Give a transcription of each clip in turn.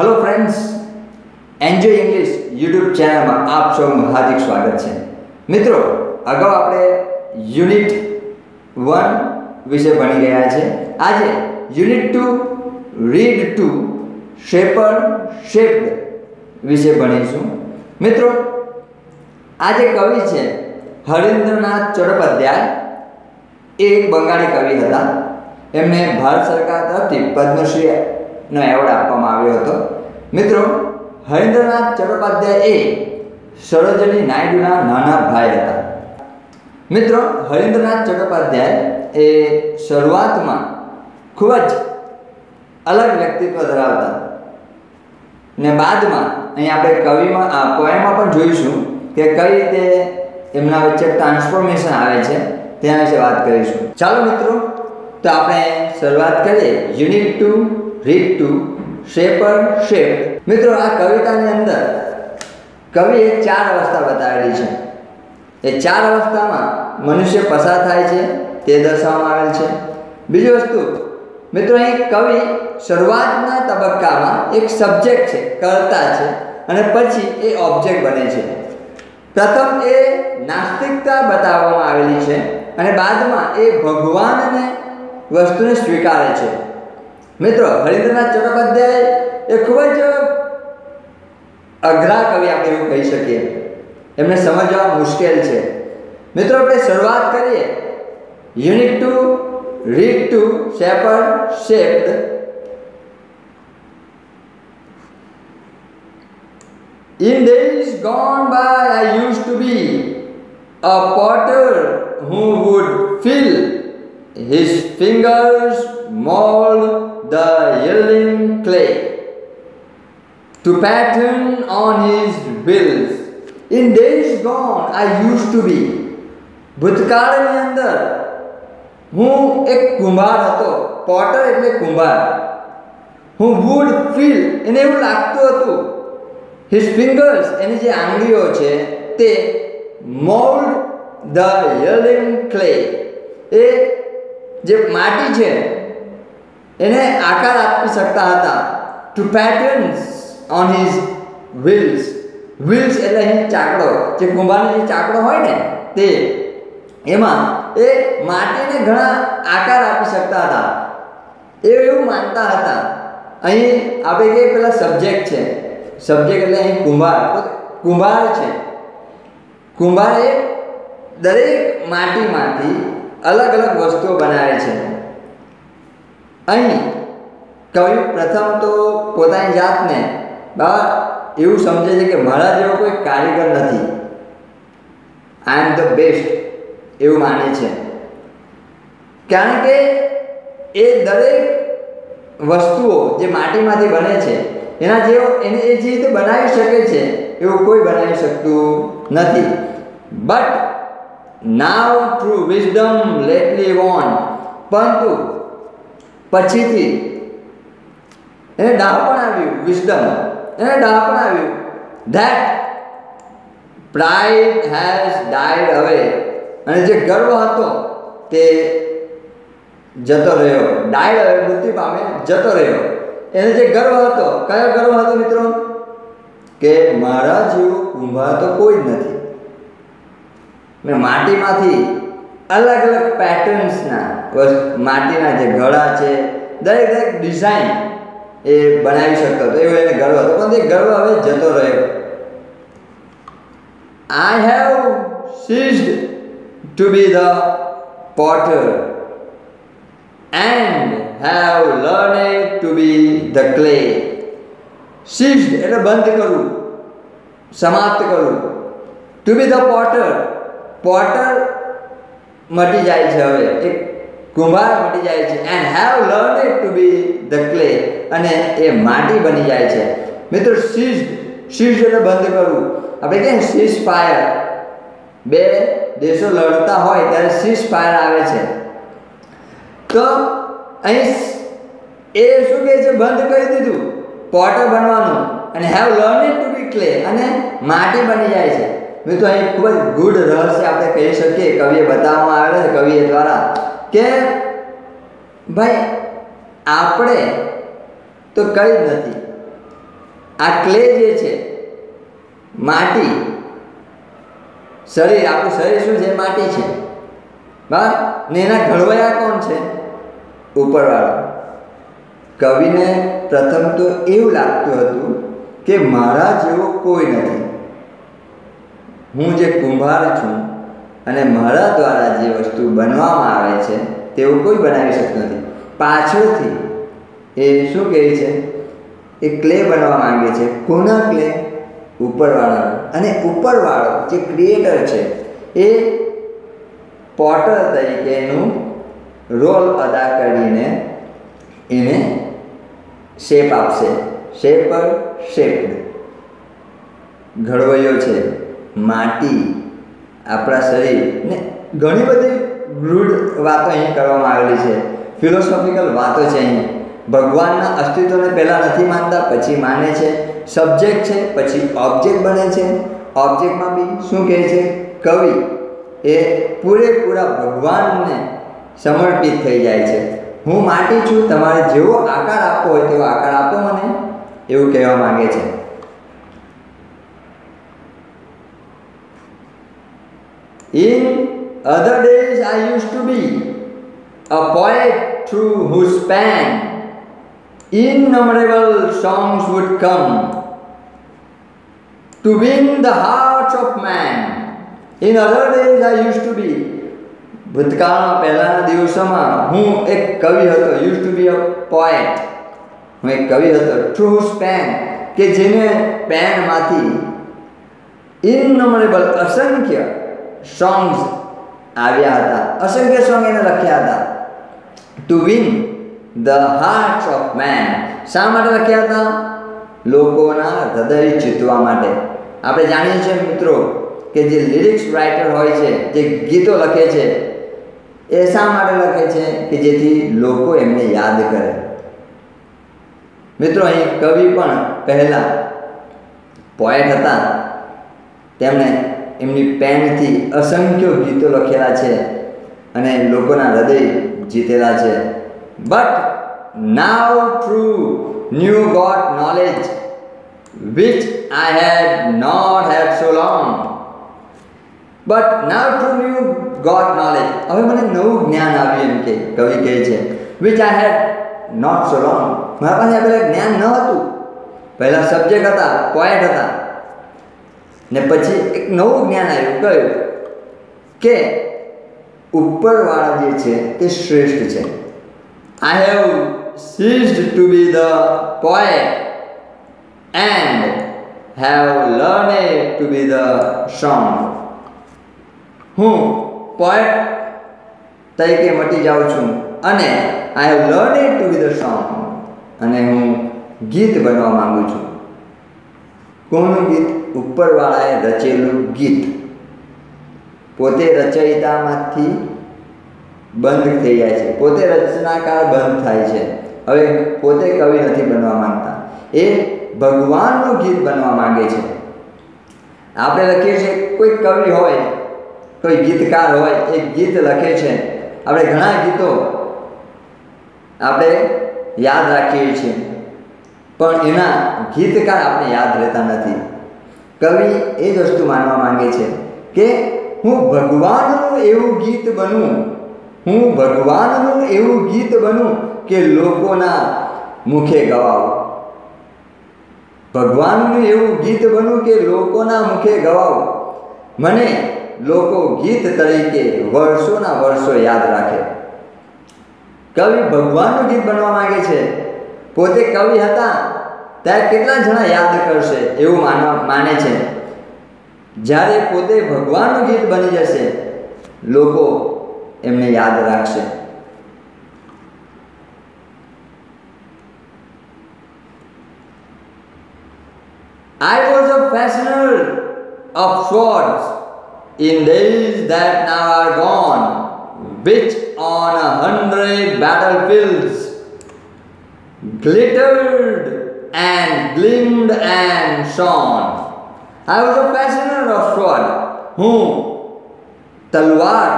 Hello friends enjoy English YouTube ચેનલમાં આપ સૌનું હાર્દિક સ્વાગત છે. મિત્રો, અગાઉ આપણે યુનિટ વન વિશે ભણી ગયા છે. આજે unit two read two shaper shaped વિશે ભણીશું. મિત્રો આ જે કવિ છે હરિન્દ્રનાથ ચટ્ટોપાધ્યાય. એ એક બંગાળી કવિ હતા. એમને ભારત સરકાર તરફથી પદ્મશ્રીનો એવોર્ડ આપવામાં આવ્યો હતો. મિત્રો, હરેન્દ્રનાથ ચટ્ટોપાધ્યાય એ સરોજની નાયડુના નાના ભાઈ હતા. મિત્રો, હરેન્દ્રનાથ ચટ્ટોપાધ્યાય એ શરૂઆતમાં ખૂબ જ અલગ વ્યક્તિત્વ ધરાવતા ને બાદમાં અહીં આપણે કવિમાં પોએમમાં પણ જોઈશું કે કઈ રીતે એમના વચ્ચે ટ્રાન્સફોર્મેશન આવે છે, તેના વિશે વાત કરીશું. ચાલો મિત્રો, તો આપણે શરૂઆત કરીએ. Unit two read two shaper shape મિત્રો, આ કવિતાની અંદર કવિએ ચાર અવસ્થા બતાવેલી છે. એ ચાર અવસ્થામાં મનુષ્ય પસાર થાય છે, તે દર્શાવવામાં આવેલ છે. બીજી વસ્તુ, મિત્રો, અહીં કવિ શરૂઆતના તબક્કામાં એક સબ્જેક્ટ છે, કર્તા છે અને પછી એ ઓબ્જેક્ટ બને છે. પ્રથમ એ નાસ્તિકતા બતાવવામાં આવેલી છે અને બાદમાં એ ભગવાનને વસ્તુને સ્વીકારે છે. મિત્રો હરિન્દ્રનાથ ચટ્ટોપાધ્યાય એ ખૂબ જ અઘરા કવિ આપણે એવું કહી શકીએ. એમને સમજવા મુશ્કેલ છે. મિત્રો આપણે શરૂઆત કરીએ. Unit two read two shaper shaped. In days gone by, I used to be a potter who would fill his fingers mold the yielding clay to pattern on his bills. In days gone, I used to be. ભૂતકાળની અંદર હું એક કુંભાર હતો Potter એટલે કુંભાર હું wood feel એને એવું લાગતું હતું હિઝ ફિંગર્સ એની જે આંગળીઓ છે તે મોલ્ડ ધ યલિંગ ક્લે એ જે માટી છે એને આકાર આપી શકતા હતા. To patterns on his wheels wheels એટલે અહીં ચાકડો. જે કુંભારનો જે ચાકડો હોય ને, તે. એમાં એ માટીને ઘણા આકાર આપી શકતા હતા. એ એવું માનતા હતા. અહીં આપણે કહીએ પેલા સબ્જેક્ટ છે. સબ્જેક્ટ એટલે અહીં કુંભાર. કુંભાર છે. કુંભાર દરેક માટીમાંથી અલગ અલગ વસ્તુઓ બનાવે છે. અહીં કવિ પ્રથમ તો પોતાની જાતને બા એવું સમજે છે કે મારા જેવો કોઈ કારીગર નથી. આઈ એમ ધ બેસ્ટ એવું માને છે. કારણ કે એ દરેક વસ્તુઓ જે માટીમાંથી બને છે, એના જેવો એને એ જે રીતે બનાવી શકે છે એવું કોઈ બનાવી શકતું નથી. But now through wisdom lately won પરંતુ પછીથી એને ડાપણ આવ્યું વિઝડમ એને ડાપણ આવ્યું. ધેટ પ્રાઇડ હેઝ ડાઈડ હવે અને જે ગર્વ હતો તે જતો રહ્યો. ડાયડ હવે મૃત્યુ પામે, જતો રહ્યો. એને જે ગર્વ હતો, કયો ગર્વ હતો મિત્રો? કે મારા જેવું કુંભાર તો કોઈ જ નથી. મેં માટીમાંથી અલગ અલગ પેટર્ન્સના માટીના જે ઘડા છે દરેક દરેક ડિઝાઇન એ બનાવી શકતો હતો, એવો એને ગર્વ હતો. પણ એ ગર્વ હવે જતો રહ્યો. I have ceased to be the potter and have learn to be the clay ceased, એટલે બંધ કરવું સમાપ્ત કરવું to be the potter potter મટી જાય છે હવે. એક કુંભાર મટી જાય છે and have learn to be the clay અને એ માટી બની જાય છે. મિત્રો સીઝ સીઝ એટલે બંધ કરવું. આપણે કહીએ સીઝ ફાયર બે દેશો લડતા હોય ત્યારે સીઝ ફાયર આવે છે. તો અહીં એ શું કહે છે? બંધ કરી દીધું. પોટર બનવાનું. અને have learn to be clay અને માટી બની જાય છે. મિત્રો, અહીં ખૂબ જ ગુડ રહસ્ય આપણે કહી શકીએ. કવિએ બતાવવામાં આવેલા છે, કવિએ દ્વારા. કે ભાઈ, આપણે તો કંઈ જ નથી. આ ક્લે જે છે, માટી, શરીર, આપણું શરીર શું છે? માટી છે. બરાબર ને એના ઘડવૈયા કોણ છે? ઉપરવાળો. કવિને પ્રથમ તો એવું લાગતું હતું કે મારા જેવો કોઈ નથી. હું જે કુંભાર છું અને મારા દ્વારા જે વસ્તુ બનવામાં આવે છે, તેવું કોઈ બનાવી શકતું નથી. પાછળથી એ શું કહે છે? એ ક્લે બનવા માંગે છે, કોના ક્લે? ઉપરવાળાનો. અને ઉપરવાળો જે ક્રિએટર છે, એ પોટર તરીકેનું રોલ અદા કરીને એને શેપ આપશે. શેપર શેપ્ડ ઘડવૈયો છે, માટી. આપણા શરીરને ઘણી બધી રૂઢ વાતો અહીં કરવામાં આવેલી છે. ફિલોસોફિકલ વાતો છે અહીં ભગવાનના અસ્તિત્વને પહેલાં નથી માનતા, પછી માને છે. સબ્જેક્ટ છે, પછી ઓબ્જેક્ટ બને છે. ઓબ્જેક્ટમાં બી શું કહે છે? કવિ એ પૂરેપૂરા ભગવાનને સમર્પિત થઈ જાય છે. હું માટી છું, તમારે જેવો આકાર આપવો હોય તેવો આકાર આપો મને, એવું કહેવા માગે છે. In other days, I used to be a poet through whose pen innumerable songs would come to win the hearts of man. In other days, I used to be ભૂતકાળમાં પહેલાંના દિવસોમાં હું એક કવિ હતો used to be a poet હું એક કવિ હતો થ્રુ પેન કે જેને પેનમાંથી ઇનનમરેબલ અસંખ્ય સોંગ્સ આવ્યા હતા. અસંખ્ય સોંગ એને લખ્યા હતા. To win the hearts of men શા માટે લખ્યા હતા? લોકોના હૃદય જીતવા માટે. આપણે જાણીએ છીએ મિત્રો કે જે લિરિક્સ રાઇટર હોય છે, જે ગીતો લખે છે, એ શા માટે લખે છે? કે જેથી લોકો એમને યાદ કરે. મિત્રો, અહીં કવિ પણ પહેલાં પોએટ હતા. તેમણે એમની પેનથી અસંખ્ય ગીતો લખેલા છે અને લોકોના હૃદય જીતેલા છે. But now through new got knowledge which I had not had so long but now through new got knowledge હવે મને નવું જ્ઞાન આવ્યું એમ કે, કવિ કહે છે which I had not so long મારા પાસે પહેલાં જ્ઞાન ન હતું. પહેલાં સબ્જેક્ટ હતા પોએટ હતા. ને પછી એક નવું જ્ઞાન આવ્યું, કહ્યું કે ઉપરવાળા જે છે તે શ્રેષ્ઠ છે. I have ceased to be the poet and have learn to be the song હું પોએટ તરીકે મટી જાઉં છું અને I have learn to be the song અને હું ગીત બનવા માંગુ છું. કોનું ગીત? ઉપરવાળાએ રચેલું ગીત. પોતે રચયિતામાંથી બંધ થઈ જાય છે. પોતે રચનાકાર બંધ થાય છે. હવે પોતે કવિ નથી બનવા માંગતા. એ ભગવાનનું ગીત બનવા માંગે છે. આપણે લખીએ છીએ, કોઈ કવિ હોય, કોઈ ગીતકાર હોય, એ ગીત લખે છે. આપણે ઘણા ગીતો આપણે યાદ રાખીએ છીએ. પણ એના ગીતકાર આપણે યાદ રહેતા નથી. કવિ એ જ વસ્તુ માનવા માંગે છે કે હું ભગવાનનું એવું ગીત બનું, હું ભગવાનનું એવું ગીત બનું કે લોકોના મુખે ગવાવું. ભગવાનનું એવું ગીત બનું કે લોકોના મુખે ગવાવું. મને લોકો ગીત તરીકે વર્ષોના વર્ષો યાદ રાખે. કવિ ભગવાનનું ગીત બનવા માંગે છે. પોતે કવિ હતા ત્યારે કેટલા જણા યાદ કરશે એવું માનવા માને છે જ્યારે પોતે ભગવાનનું ગીત બની જશે લોકો એમને યાદ રાખશે I was a fashioner of swords in days that now are gone, which on a hundred battlefields glittered and gleamed and shone. I was a fashioner of sword. હું તલવાર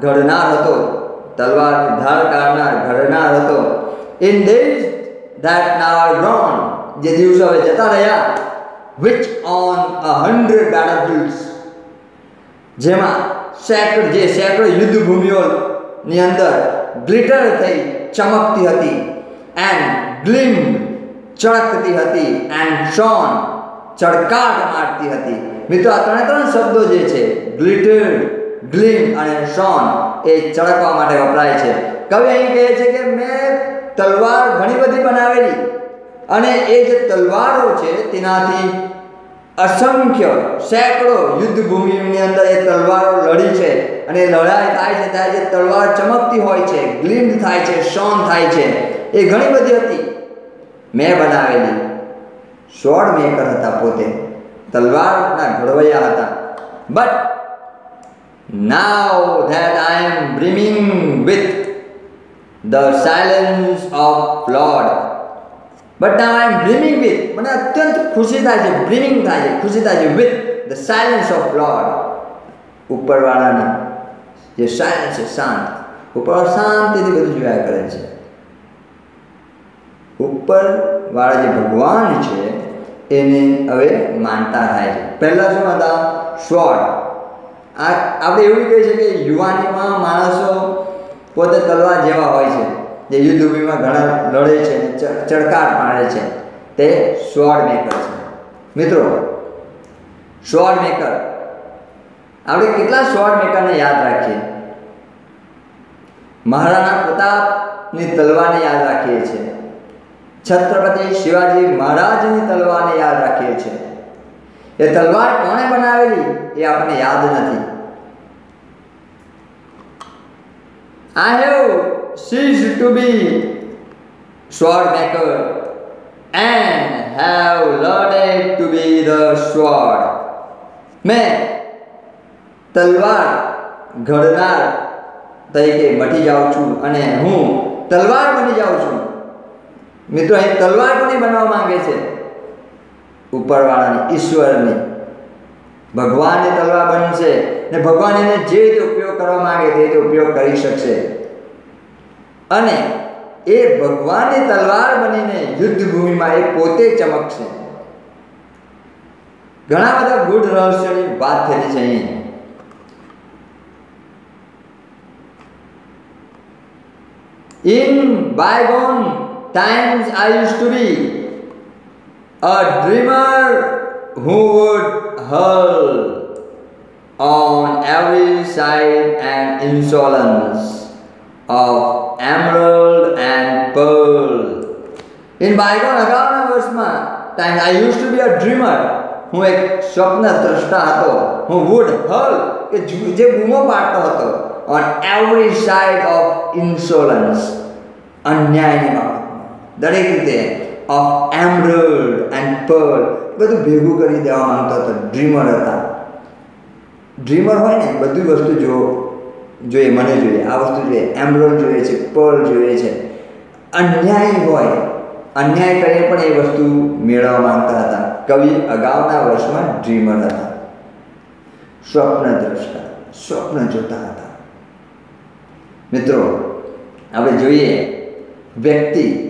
ઘડનાર હતો તલવાર ધાર કાઢનાર ઘડનાર હતો in days that nor grown જે દિવસો હવે જતા રહ્યા which on a hundred battlefields જેમાં સેંકડ જે સેંકડો યુદ્ધ ભૂમિઓની અંદર ગ્લિટર થઈ ચમકતી હતી એન્ડ ગ્લિમ ચળકતી હતી એન્ડ શોન ચળકાટ મારતી હતી. મિત્રો, આ ત્રણે ત્રણ શબ્દો જે છે ગ્લિટર્ડ ગ્લીમ અને શોન એ ચળકવા માટે વપરાય છે. કવિ અહીં કહે છે કે મેં તલવાર ઘણી બધી બનાવેલી અને એ જે તલવારો છે, તેનાથી અસંખ્ય સેંકડો યુદ્ધ ભૂમિની અંદર એ તલવારો લડી છે અને લડાઈ થાય છે, ત્યારે જે તલવાર ચમકતી હોય છે ગ્લિમ્ડ થાય છે શોન થાય છે, એ ઘણી બધી હતી. મેં બનાવેલી સ્વર્ડ મેકર હતા પોતે. તલવારના ઘડવૈયા હતા. But now that I am brimming with the silence of lord but now I am brimming with મને અત્યંત ખુશી થાય છે બ્રિમિંગ થાય છે, ખુશી થાય છે with the silence of lord ઉપરવાળાની જે સાયલન્સ છે, શાંત. ઉપરવાળો શાંતિથી બધું જોયા કરે છે. ઉપરવાળા જે ભગવાન છે, એને હવે માનતા થાય છે. પહેલાં શું હતા? સ્વર આ આપણે એવું કહી છે કે યુવાનીમાં માણસો પોતે તલવાર જેવા હોય છે. જે યુદ્ધભૂમિમાં ઘણા લડે છે ચડકાર પાડે છે. તે સ્વર મેકર છે. મિત્રો સ્વર મેકર. આપણે કેટલા સ્વર મેકરને યાદ રાખીએ? મહારાણા પ્રતાપની તલવારને યાદ રાખીએ છીએ. છત્રપતિ શિવાજી મહારાજની તલવારને યાદ રાખીએ છીએ એ તલવાર કોણે બનાવેલી? એ આપણને યાદ નથી. I have cease to be sword maker and have learned to be the sword મેં તલવાર ઘડનાર તરીકે મટી જાઉં છું અને હું તલવાર બની જાઉં છું. મિત્રો, અહીં તલવાર કોની બનવા માંગે છે? ઉપરવાળાની, ઈશ્વરની. ભગવાનની તલવાર બનશે ને ભગવાન એને જે રીતે ઉપયોગ કરવા માંગે તે રીતે ઉપયોગ કરી શકશે. અને એ ભગવાનની તલવાર બનીને યુદ્ધ ભૂમિમાં એ પોતે ચમકશે. ઘણા બધા ગુઢ રહસ્યોની વાત થયેલી છે અહીં. In bygone times, I used to be a dreamer who would hurl on every side an insolence of emerald and pearl. In bygone અગાઉના વર્ષમાં time I used to be a dreamer હું એક સ્વપ્ન દ્રષ્ટા હતો હું વુડ હલ કે જે બૂમો પાડતો હતો on every side of insurance અન્યાયની બાબતમાં દરેક રીતે ઓફ એમરલ્ડ એન્ડ પર્લ બધું ભેગું કરી દેવા માંગતો હતો. ડ્રીમર હતા. ડ્રીમર હોય ને, બધી વસ્તુ જો, જોઈએ, મને જોઈએ. આ વસ્તુ જોઈએ. એમરલ્ડ જોઈએ છે પર્લ જોઈએ છે. અન્યાય હોય. અન્યાય કરીને પણ એ વસ્તુ મેળવવા માંગતા હતા. કવિ અગાઉના વર્ષમાં ડ્રીમર હતા. સ્વપ્ન દ્રષ્ટા, સ્વપ્ન જોતા હતા. મિત્રો, આપણે જોઈએ વ્યક્તિ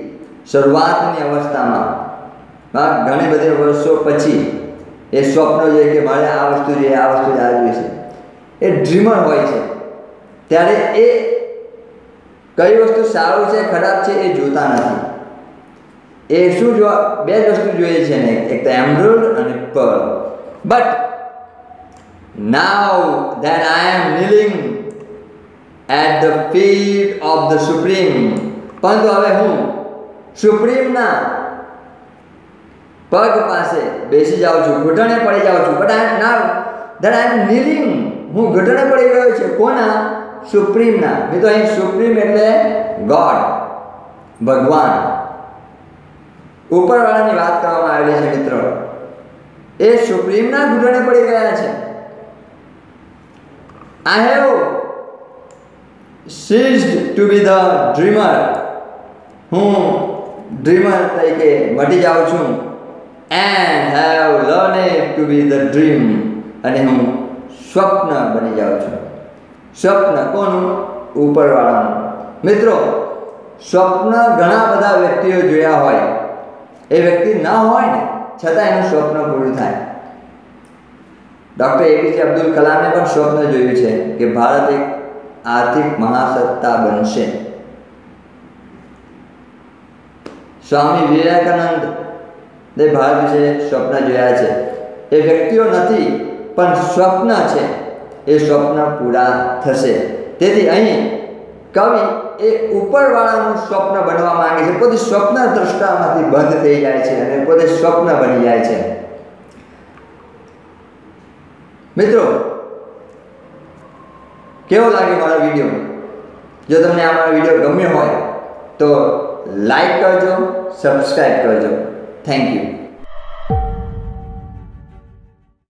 શરૂઆતની અવસ્થામાં. ઘણી બધી વર્ષો પછી એ સ્વપ્ન જોઈએ કે મારે આ વસ્તુ જોઈએ આ વસ્તુ આ જોઈએ છે. એ ડ્રીમર હોય છે. ત્યારે એ કઈ વસ્તુ સારું છે, ખરાબ છે, એ જોતા નથી. એ શું જો, બે જ વસ્તુ જોઈએ છે ને એક તો એમરોડ અને pearl. But now that I am kneeling at the feet of the supreme. પરંતુ હવે હું સુપ્રીમના પગ પાસે બેસી જાઉં છું, ઘૂંટણે પડી જાઉં છું. But I now that I am kneeling. હું ઘૂંટણે પડી ગયો છે. કોના? સુપ્રીમના. મેં તો અહીં સુપ્રીમ એટલે ગોડ, ભગવાન. ઉપરવાળાની વાત કરવામાં આવેલી છે, મિત્રો. એ સુપ્રીમના ઘૂંટણે પડી ગયા છે. I have ceased to be the dreamer હું ડ્રીમર તરીકે મટી જાઉં છું. And have learn to be the dream અને હું સ્વપ્ન બની જાઉં છું. સ્વપ્ન કોનું? ઉપરવાળાનું. મિત્રો, સ્વપ્ન ઘણા બધા વ્યક્તિઓ જોયા હોય. એ વ્યક્તિ ન હોય ને, છતાં એનું સ્વપ્ન પૂરું થાય. ડૉક્ટર એપીજે અબ્દુલ કલામે પણ સ્વપ્ન જોયું છે કે ભારત એક આર્થિક મહાસત્તા બનશે. સ્વામી વિવેકાનંદ ને ભારત વિશે સ્વપ્ન જોયા છે. એ વ્યક્તિઓ નથી, પણ સ્વપ્ન છે. એ સ્વપ્ન પૂરા થશે. તેથી અહીં કવિ એ ઉપરવાળાનું સ્વપ્ન બનવા માંગે છે. પોતે સ્વપ્ન દ્રષ્ટામાંથી બંધ થઈ જાય છે અને પોતે સ્વપ્ન બની જાય છે. મિત્રો, કેવો લાગે મારો વીડિયો? જો તમને આ મારો વીડિયો ગમ્યો હોય, તો લાઈક કરજો સબસ્ક્રાઈબ કરજો. Thank you.